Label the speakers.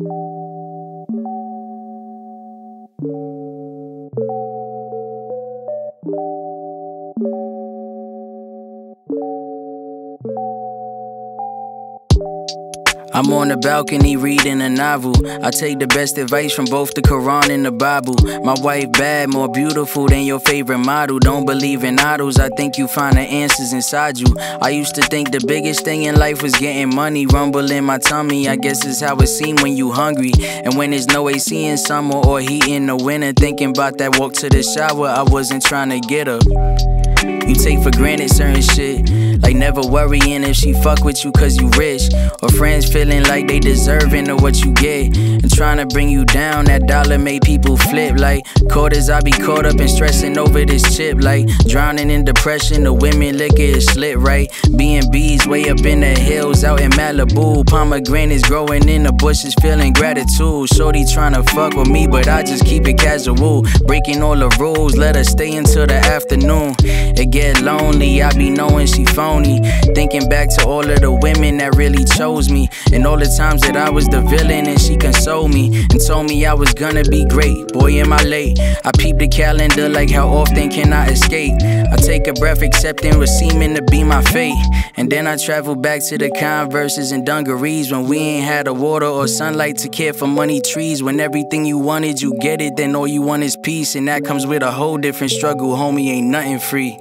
Speaker 1: Thank you. I'm on the balcony reading a novel. I take the best advice from both the Quran and the Bible. My wife bad, more beautiful than your favorite model. Don't believe in idols, I think you find the answers inside you. I used to think the biggest thing in life was getting money. Rumble in my tummy, I guess it's how it seems when you hungry. And when there's no AC in summer or heat in the winter, thinking about that walk to the shower, I wasn't trying to get up. You take for granted certain shit. Like never worrying if she fuck with you cause you rich. Or friends feeling like they deserving of what you get. And trying to bring you down, that dollar made people flip. Like quarters, I be caught up in stressing over this chip. Like drowning in depression, the women liquor is slit right. B&B's way up in the hills out in Malibu. Pomegranates growing in the bushes, feeling gratitude. Shorty trying to fuck with me, but I just keep it casual. Breaking all the rules, let her stay until the afternoon. It get lonely, I be knowing she Thinking back to all of the women that really chose me. And all the times that I was the villain and she consoled me. And told me I was gonna be great. Boy, am I late. I peep the calendar like how often can I escape? I take a breath accepting what's seeming to be my fate. And then I travel back to the converses and dungarees when we ain't had a water or sunlight to care for money trees. When everything you wanted, you get it, then all you want is peace. And that comes with a whole different struggle, homie, ain't nothing free.